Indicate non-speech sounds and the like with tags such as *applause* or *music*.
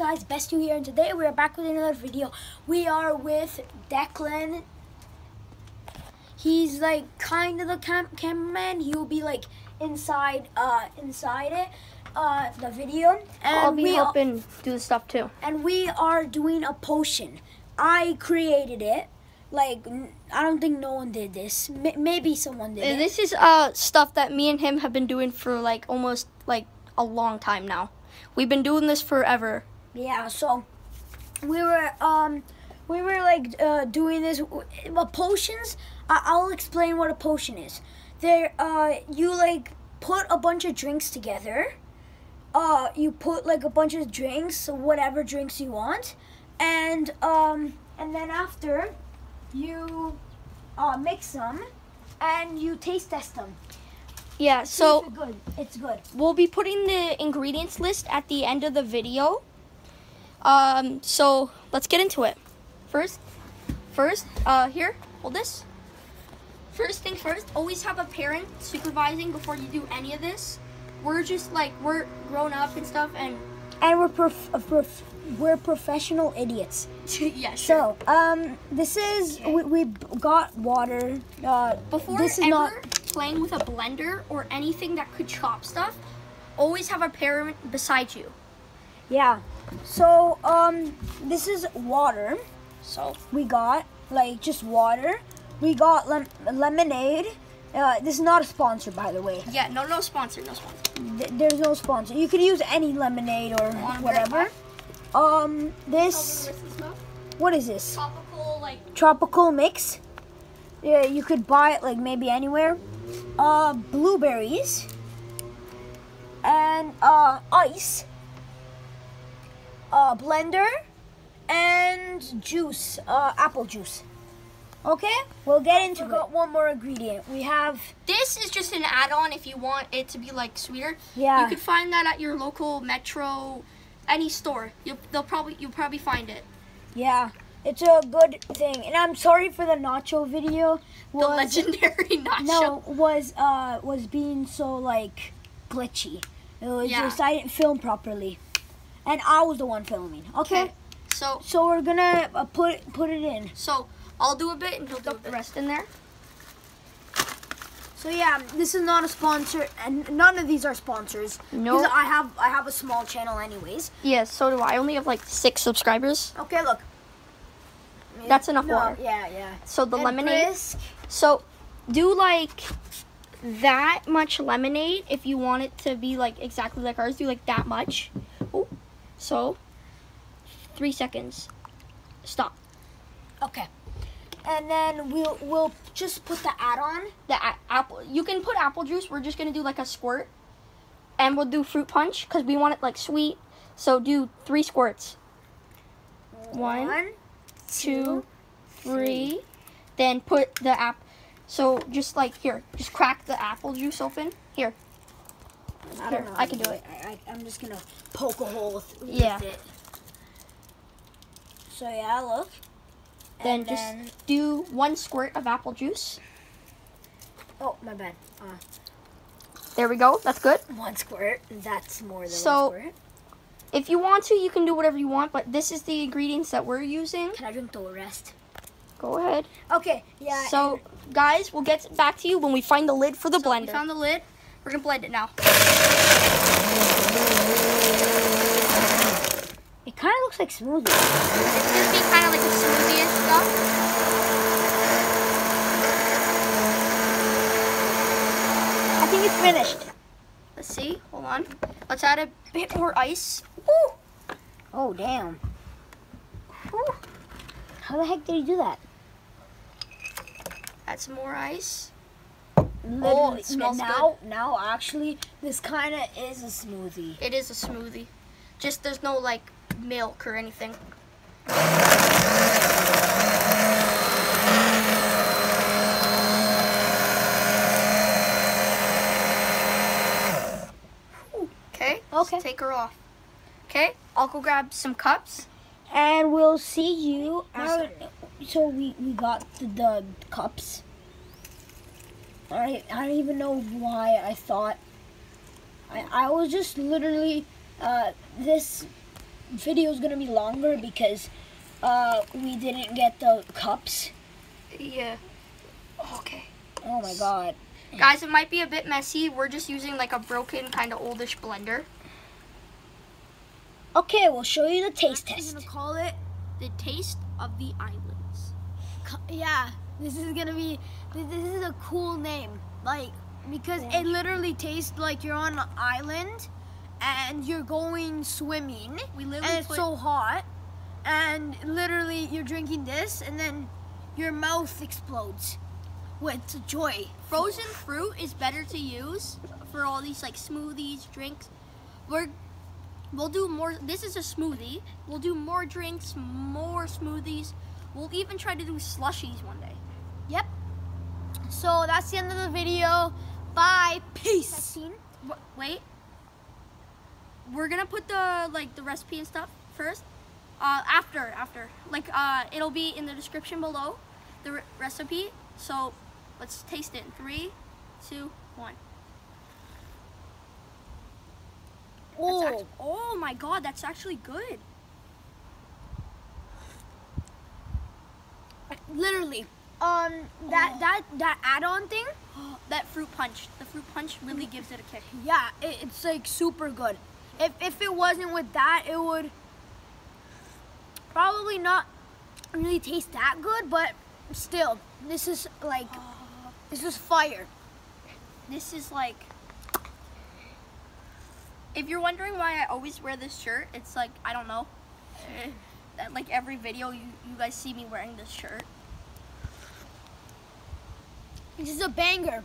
guys, Bestyute here, and today we are back with another video. We are with Declan. He's like kind of the cam cameraman. He will be like inside, uh, inside it, uh, the video. And I'll be we helping do the stuff too. and we are doing a potion. I created it. Like I don't think no one did this. M- maybe someone did. This is uh stuff that me and him have been doing for like almost like a long time now. We've been doing this forever. Yeah, so we were um we were like uh, doing this uh, potions. I- I'll explain what a potion is. There uh you like put a bunch of drinks together. Uh you put like a bunch of drinks, whatever drinks you want, and um and then after you uh mix them and you taste test them. Yeah, so it's good. It's good. we'll be putting the ingredients list at the end of the video. Um, so let's get into it. First, first, uh, here, hold this. First thing first, always have a parent supervising before you do any of this. We're just like we're grown up and stuff, and And we're prof- prof- we're professional idiots. *laughs* yeah, sure. So, um, this is we, we got water. Uh, Before this is ever not. playing with a blender or anything that could chop stuff, always have a parent beside you. Yeah. So, um, this is water. So We got like just water. We got lem- lemonade. Uh, this is not a sponsor, by the way. yeah, no, no sponsor, no sponsor. Th- there's no sponsor. You could use any lemonade or whatever. Um, this what is this? Tropical, like tropical mix. Yeah, you could buy it like maybe anywhere. Uh, blueberries and uh, ice, uh, blender, and juice, uh, apple juice. Okay, we'll get into it. One more ingredient. We have this is just an add-on if you want it to be like sweeter. yeah. You could find that at your local Metro, any store. You'll they'll probably you'll probably find it. Yeah, it's a good thing. And I'm sorry for the nacho video. The legendary *laughs* nacho. no was uh was being so like glitchy. It was Yeah. just I didn't film properly, and I was the one filming. Okay, Okay. So so we're gonna uh, put put it in. so I'll do a bit and he'll do the rest in there. So yeah, this is not a sponsor, and none of these are sponsors. No. because I have I have a small channel anyways. Yes, so do I. I only have like six subscribers. Okay, look. That's enough No, water. Yeah, yeah. So the And lemonade. brisk. So do like that much lemonade if you want it to be like exactly like ours. Do like that much. So three seconds. Stop. Okay. And then we'll we'll just put the add-on. The a- apple. You can put apple juice. We're just gonna do like a squirt, and we'll do fruit punch because we want it like sweet. So do three squirts. One, two, three. Then put the app. So just like here, just crack the apple juice open. Here. I Here, don't know. I can do it. I, I, I'm just gonna poke a hole with, with Yeah. it. So yeah, look. Then And just then- do one squirt of apple juice. Oh, my bad. Uh, There we go. That's good. one squirt. That's more than So- one squirt. If you want to, you can do whatever you want, but this is the ingredients that we're using. Can I drink the rest? Go ahead. Okay. Yeah. So, guys, we'll get back to you when we find the lid for the So blender. We found the lid. We're gonna blend it now. it kind of looks like smoothie. It's gonna be kind of like a smoothie and stuff. I think it's finished. Let's see. Hold on. Let's add a bit more ice. Woo! Oh damn. Woo! How the heck did he do that? Add some more ice. Literally, oh, it smells now, now actually, this kind of is a smoothie. It is a smoothie. Just there's no like milk or anything. Okay. let's Okay. take her off. Okay. I'll go grab some cups. And we'll see you. Now, so we we got the, the cups. I I don't even know why I thought. I I was just literally uh this video is gonna be longer because uh, we didn't get the cups. Yeah. Okay. Oh my god. Guys, it might be a bit messy. We're just using like a broken kind of oldish blender. Okay, we'll show you the taste I'm test. gonna call it The taste of the islands. yeah. This is gonna be this, is a cool name, like because it literally tastes like you're on an island and you're going swimming We and literally it's put, so hot and literally you're drinking this and then your mouth explodes with joy. frozen fruit is better to use for all these like smoothies, drinks. We're we'll do more. This is a smoothie. We'll do more drinks, more smoothies. We'll even try to do slushies one day. Yep. So that's the end of the video. Bye. Peace. Wait. We're gonna put the like the recipe and stuff first. Uh, after after like uh, it'll be in the description below, the re- recipe. So let's taste it. Three, two, one. Oh, oh my god, that's actually good. literally. Um, that that that add-on thing. *gasps* that fruit punch, the fruit punch really gives it a kick. Yeah, it, it's like super good. If if it wasn't with that, it would probably not really taste that good. But still, this is like *gasps* this is fire. This is like. If you're wondering why I always wear this shirt, it's like I don't know. Eh, like every video you you guys see me wearing this shirt. This is a banger.